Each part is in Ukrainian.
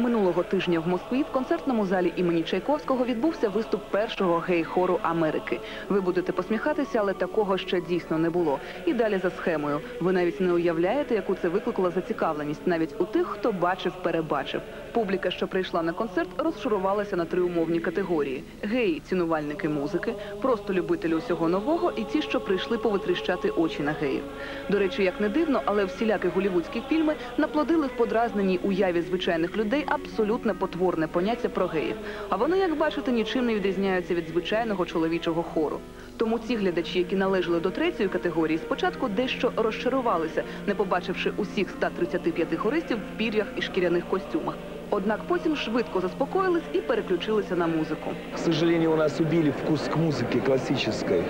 Минулого тижня в Москві в концертному залі імені Чайковського відбувся виступ першого гей-хору Америки. Ви будете посміхатися, але такого ще дійсно не було. І далі за схемою. Ви навіть не уявляєте, яку це викликало зацікавленість навіть у тих, хто бачив, перебачив. Публіка, що прийшла на концерт, розшарувалася на три умовні категорії: геї, цінувальники музики, просто любителі усього нового, і ті, що прийшли повитріщати очі на геїв. До речі, як не дивно, але всілякі голівудські фільми наплодили в подразненій уяві звичайних людей абсолютно потворне поняття про геїв. А вони, як бачите, нічим не відрізняються від звичайного чоловічого хору. Тому ці глядачі, які належали до третьої категорії, спочатку дещо розчарувалися, не побачивши усіх 135 хористів в пір'ях і шкіряних костюмах. Однак потім швидко заспокоїлись і переключилися на музику. К сожалению, у нас убили вкус к музыке классической.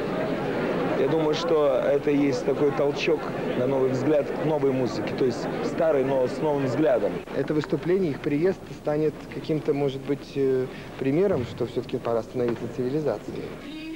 Я думаю, что это есть такой толчок на новый взгляд к новой музыке. То есть старый, но с новым взглядом. Это выступление, их приезд станет каким-то, может быть, э, примером, что все-таки пора становиться цивилизацией.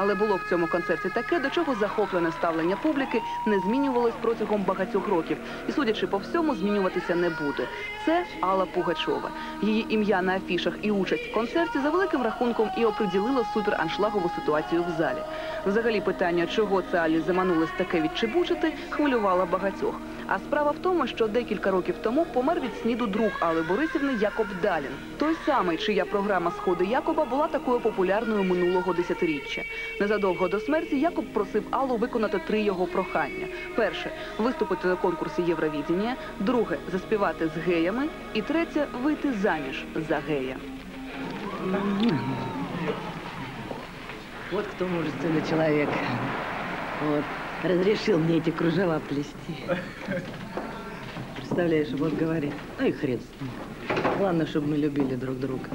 Але було в цьому концерті таке, до чого захоплене ставлення публіки не змінювалось протягом багатьох років. І, судячи по всьому, змінюватися не буде. Це Алла Пугачова. Її ім'я на афішах і участь в концерті за великим рахунком і оприділило супераншлагову ситуацію в залі. Взагалі питання, чого це Алі заманулось таке відчебучити, хвилювало багатьох. А справа в тому, що декілька років тому помер від сніду друг Алли Борисівни Якоб Далін. Той самий, чия програма Сходи Якоба була такою популярною минулого десятиріччя. Незадовго до смерті Якоб просив Аллу виконати три його прохання: перше виступити на конкурсі Євровідіння, друге заспівати з геями, і третє вийти заміж за гея. Вот кто мужественный человек. Вот. Разрешил мне эти кружева плести. Представляешь, вот говорит, ну и хрен с ним. Главное, чтобы мы любили друг друга.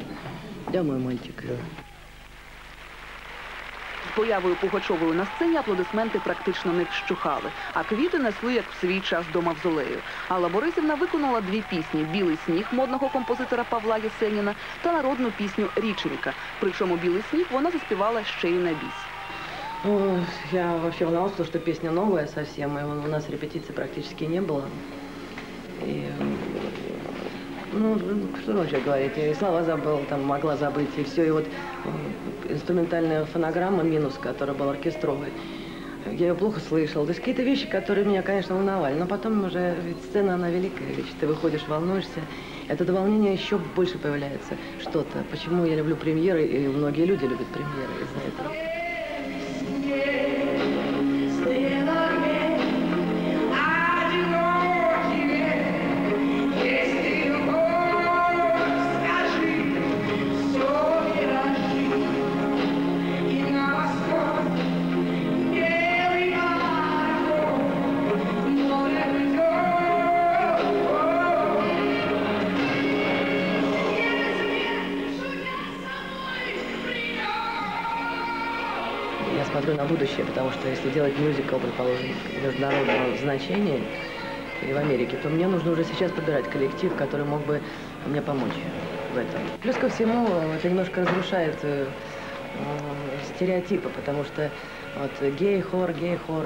Да, мой мальчик? З появою Пугачової на сцені аплодисменти практично не вщухали, а квіти несли як в свій час до мавзолею. Алла Борисівна виконала дві пісні Білий сніг модного композитора Павла Єсеніна та народну пісню Річенька. Причому білий сніг вона заспівала ще й на біс. Ну, я вообще волновалась, что песня новая совсем, и у нас репетиций практически не было. И, ну, что вообще говорить, я и слова забыла, там, могла забыть, и все. И вот м, инструментальная фонограмма «Минус», которая была оркестровой, я ее плохо слышала. То есть какие-то вещи, которые меня, конечно, волновали. Но потом уже, ведь сцена, она великая вещь. Ты выходишь, волнуешься. От этого волнения еще больше появляется что-то. Почему я люблю премьеры, и многие люди любят премьеры из-за этого. Смотрю на будущее, потому что если делать мюзикл, предположим, международного значения или в Америке, то мне нужно уже сейчас подбирать коллектив, который мог бы мне помочь в этом. Плюс ко всему, это немножко разрушает э, э, стереотипы, потому что вот гей-хор, гей-хор,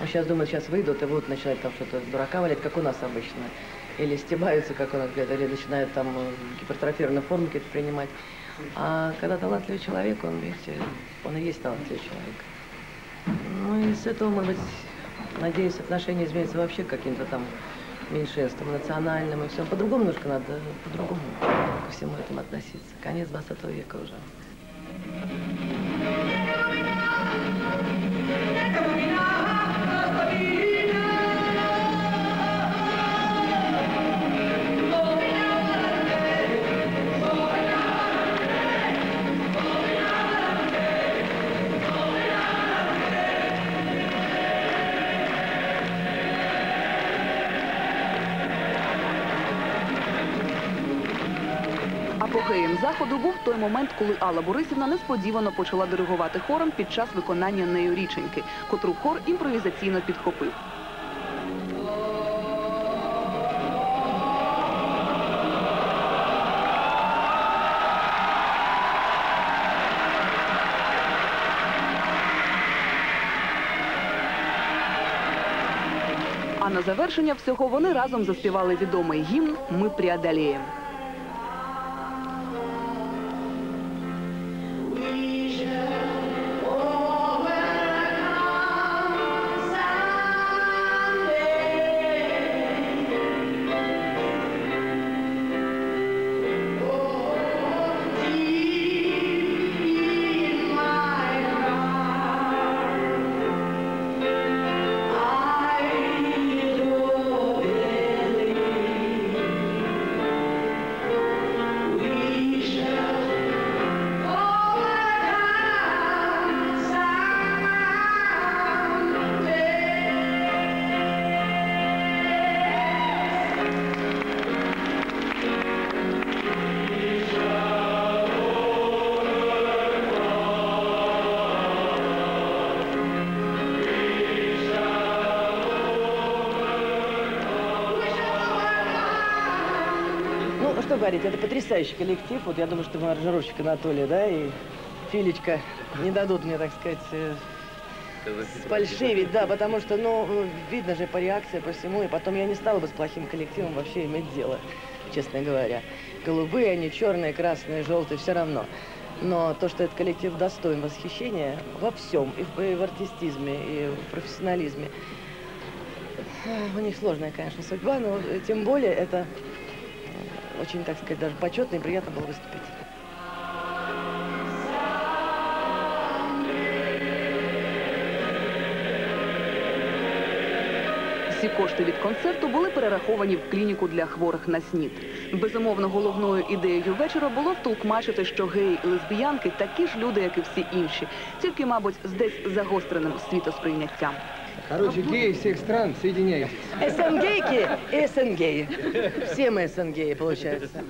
ну, сейчас думают, сейчас выйдут и будут начинать там что-то дурака валять, как у нас обычно. Или стебаются, как у нас говорят, или начинают там э, гипертрофированные формы какие-то принимать. А когда талантливый человек, он, видите, он и есть талантливый человек. Ну и с этого, может быть, надеюсь, отношения изменятся вообще каким-то там меньшинствам, национальным и все. По-другому немножко надо, по-другому ко всему этому относиться. Конец 20 века уже. Апогеєм заходу був той момент, коли Алла Борисівна несподівано почала диригувати хором під час виконання нею річеньки, котру хор імпровізаційно підхопив. А на завершення всього вони разом заспівали відомий гімн Ми преодолеем. Что говорить, это потрясающий коллектив. Вот я думаю, что мой аранжировщик Анатолий, да, и Филечка не дадут мне, так сказать, э, спальшивить, да, потому что, ну, видно же по реакции, по всему, и потом я не стала бы с плохим коллективом вообще иметь дело, честно говоря. Голубые они, черные, красные, желтые, все равно. Но то, что этот коллектив достоин восхищения во всем, и в, и в артистизме, и в профессионализме, э, у них сложная, конечно, судьба, но тем более это очень, так сказать, даже почетно и приятно было выступить. Всі кошти від концерту були перераховані в клініку для хворих на СНІД. Безумовно, головною ідеєю вечора було втулкмачити, що геї і лесбіянки такі ж люди, як і всі інші, тільки, мабуть, з десь загостреним світосприйняттям. Короче, геи всех стран, соединяйтесь. СНГейки и СНГ. Все мы СНГи, получается.